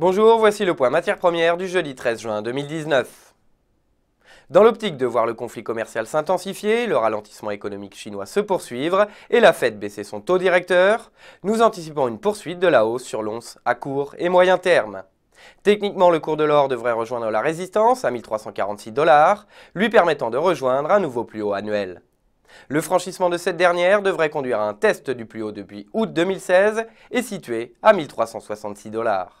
Bonjour, voici le point matière première du jeudi 13 juin 2019. Dans l'optique de voir le conflit commercial s'intensifier, le ralentissement économique chinois se poursuivre et la Fed baisser son taux directeur, nous anticipons une poursuite de la hausse sur l'once à court et moyen terme. Techniquement, le cours de l'or devrait rejoindre la résistance à 1346 dollars, lui permettant de rejoindre un nouveau plus haut annuel. Le franchissement de cette dernière devrait conduire à un test du plus haut depuis août 2016 et situé à 1366 dollars.